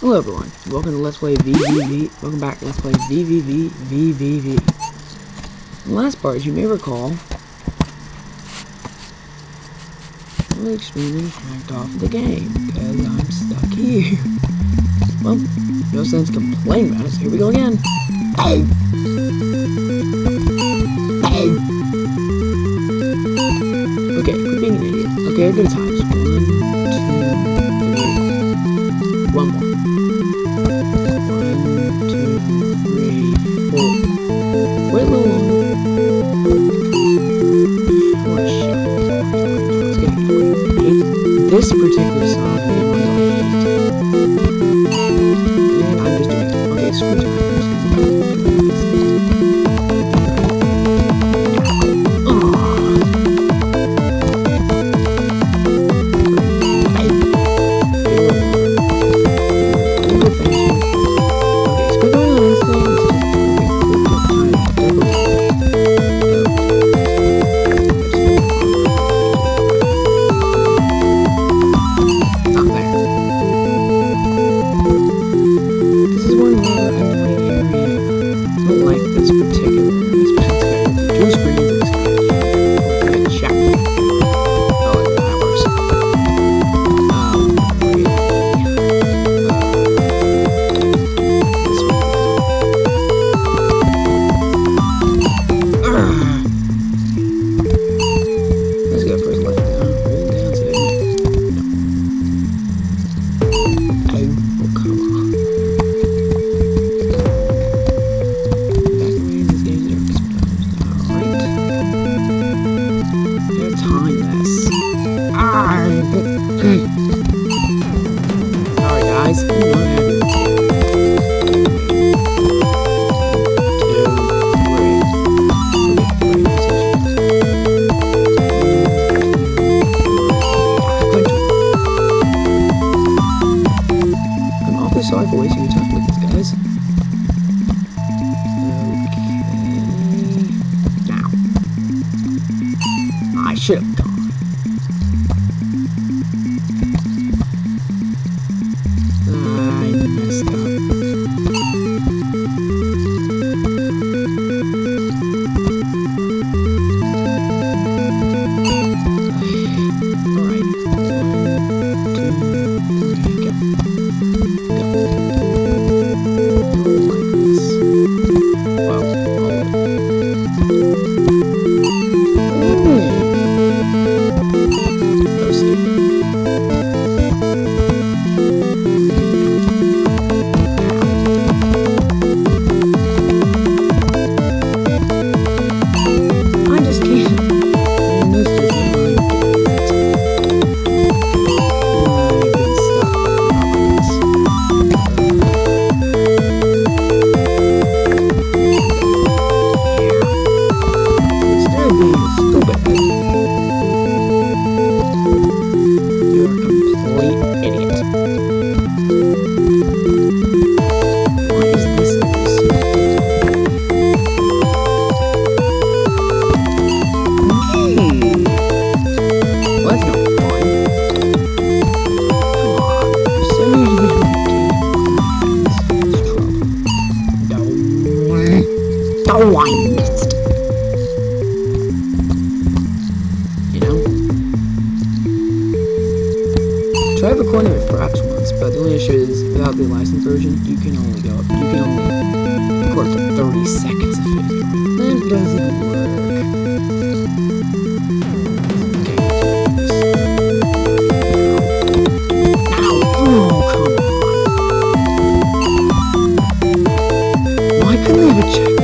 Hello everyone, welcome to Let's Play VVV, welcome back to Let's Play VVV, VVV. The last part, as you may recall, I'm extremely hacked off the game, because I'm stuck here. well, no sense complaining about it, so here we go again. Hey! Hey! Okay, quit being an idiot. Okay, good time. one more. Hmm. Alright guys, recording with perhaps once, but the only issue is without the licensed version, you can only go, you can only record for 30 seconds of it. Then it doesn't work. Why couldn't they have checked?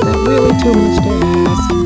That really too much to ask.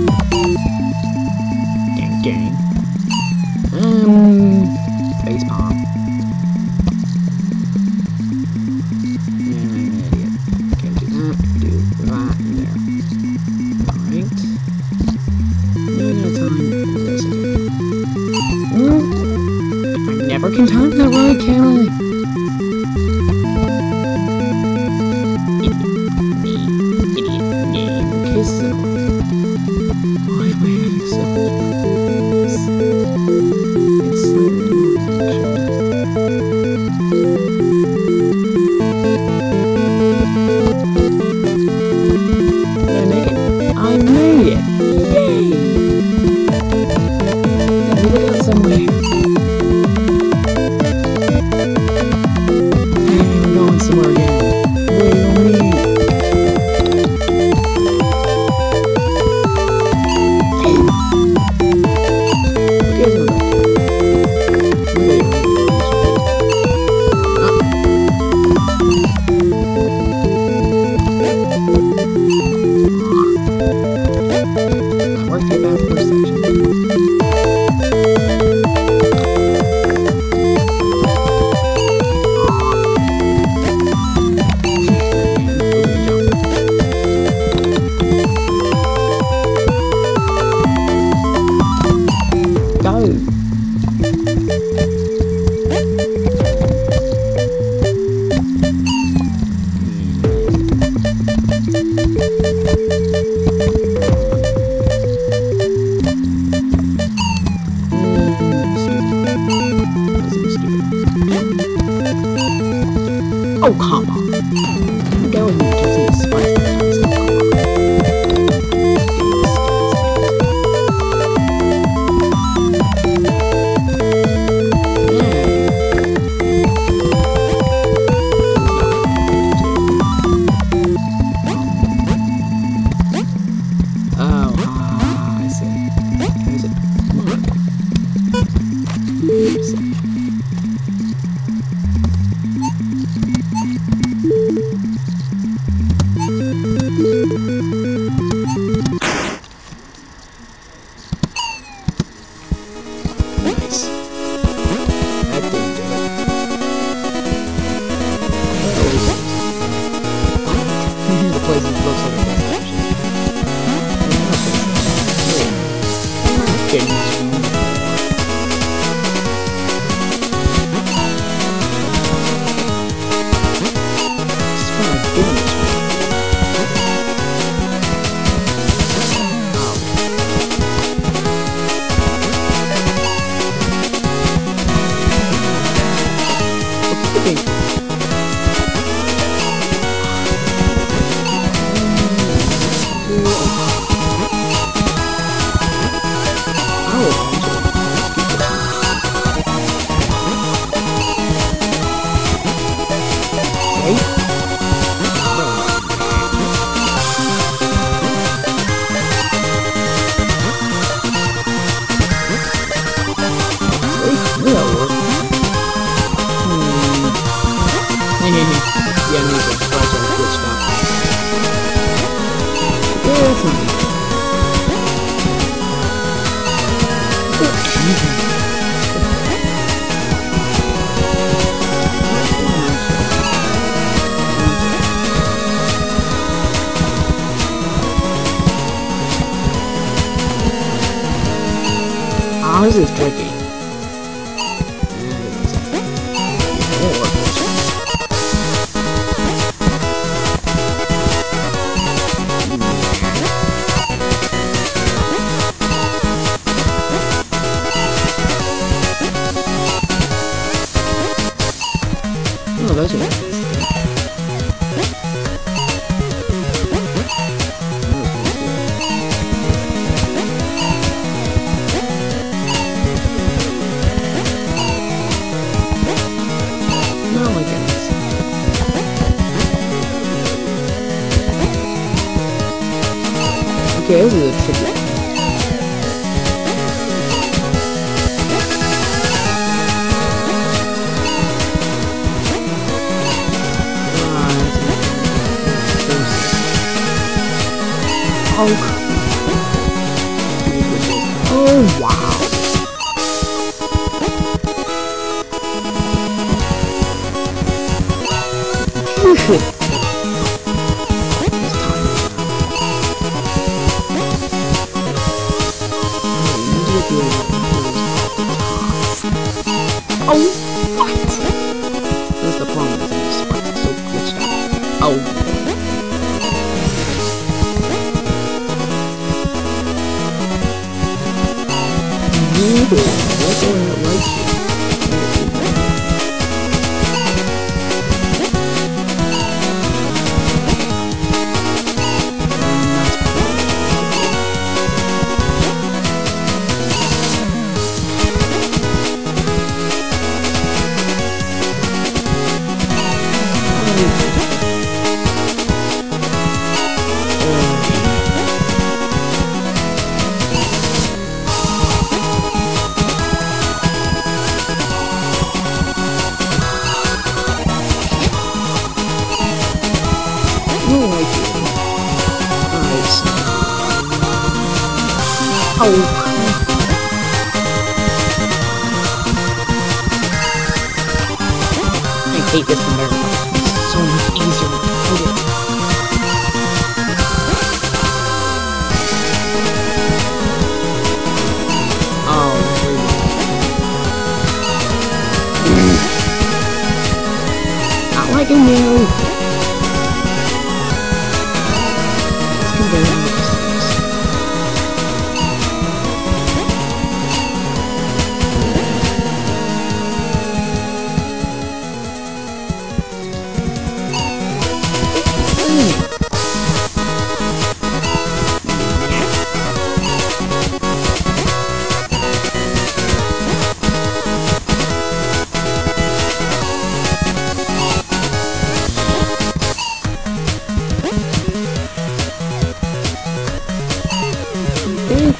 Come on. This is tricky. Oh, those are Is a tricky. Oh, Oh, what? That's the problem with this spot. It's so glitched out. Oh. Hate this from everyone. It's so much easier to put it. Oh, really? Not liking you. Let's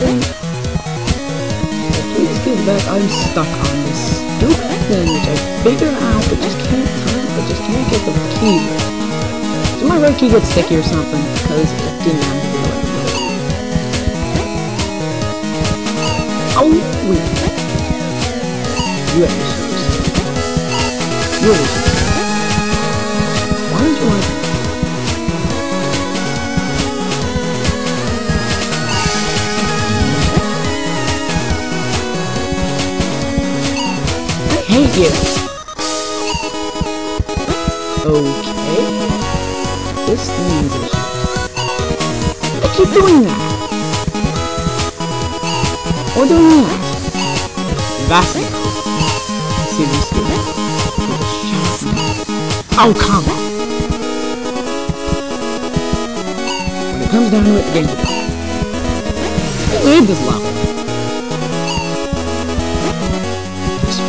thing. Please give back, I'm stuck on this stupid thing which I figured out but just can't time, but just can't get the key. Did my red key get sticky or something? Because it didn't have to be like that. Oh, wait. You have to. You have to hate you. Okay. This issues. I keep doing that. Or doing that. That's it. See this dude. Oh, come. When it comes down to it. I leave this level.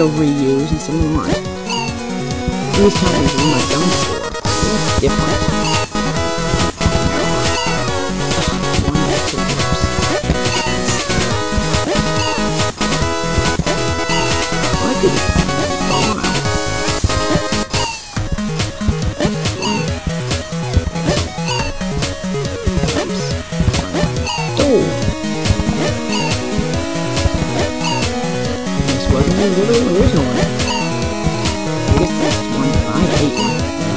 are reused and some of them aren't. These times we might done before. That's different. The original. I guess that's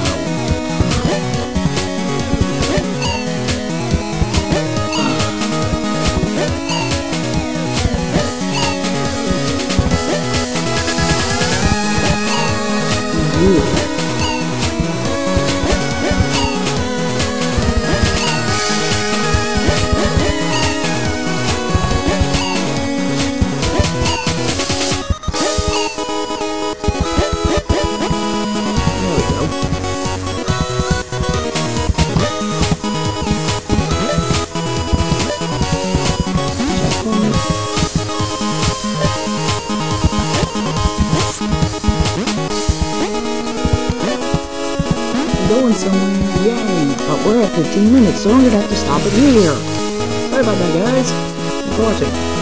15 minutes, so I'm gonna have to stop it here. Sorry about that, guys. Thanks for watching.